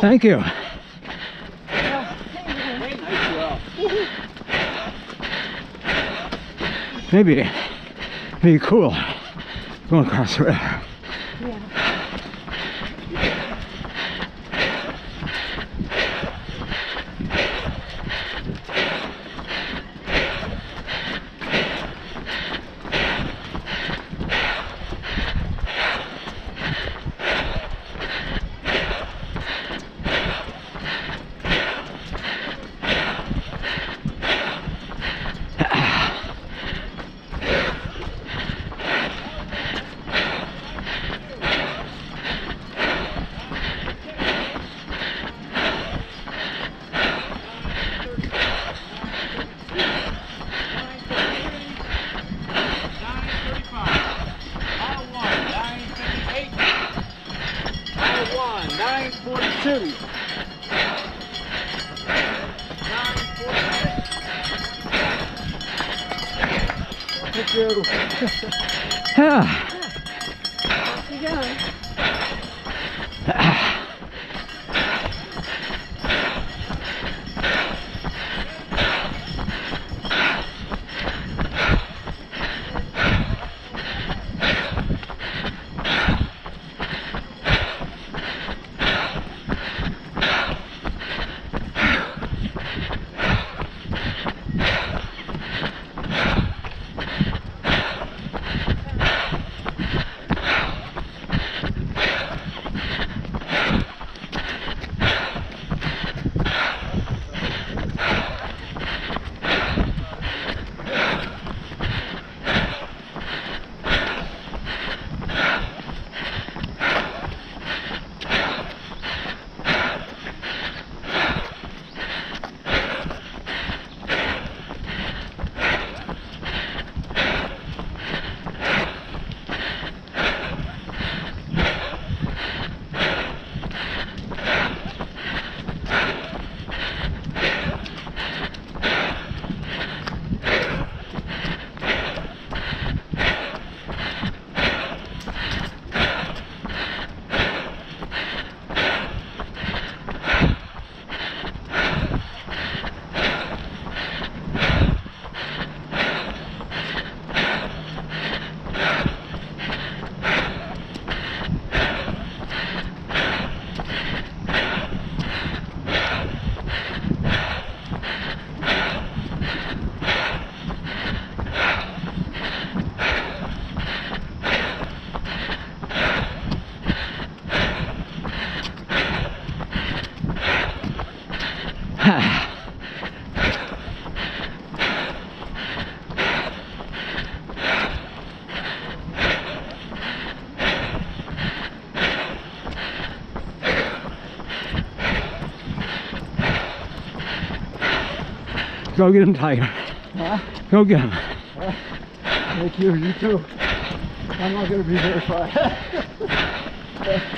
Thank you. Maybe, maybe cool going across the river. Nine forty-two. Yeah. You going? Go get him, Tiger. Huh? Go get him. Thank you, you too. I'm not gonna be very